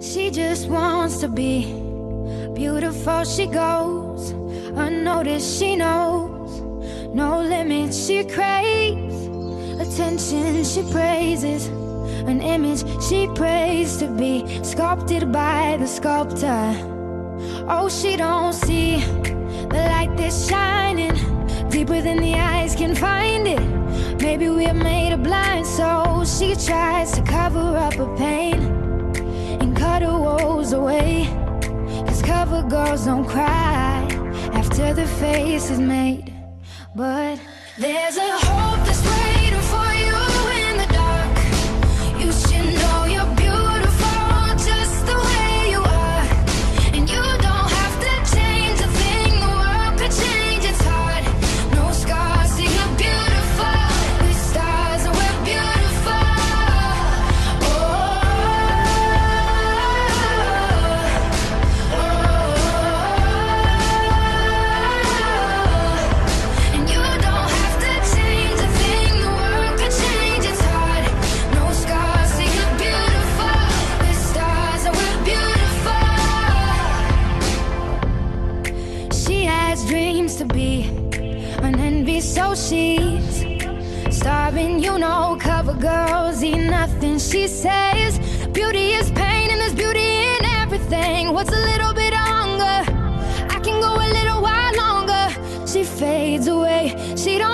She just wants to be beautiful. She goes unnoticed. She knows no limits. She craves attention. She praises an image she prays to be sculpted by the sculptor. Oh, she don't see the light that's shining deeper than the eyes can find it. Maybe we're made of blind souls. She tries to cover up her pain woes away. Cause cover girls don't cry after the face is made. But there's a hope dreams to be. An envy so she's Starving, you know, cover girls eat nothing She says. Beauty is pain and there's beauty in everything. What's a little bit of hunger? I can go a little while longer. She fades away, she don't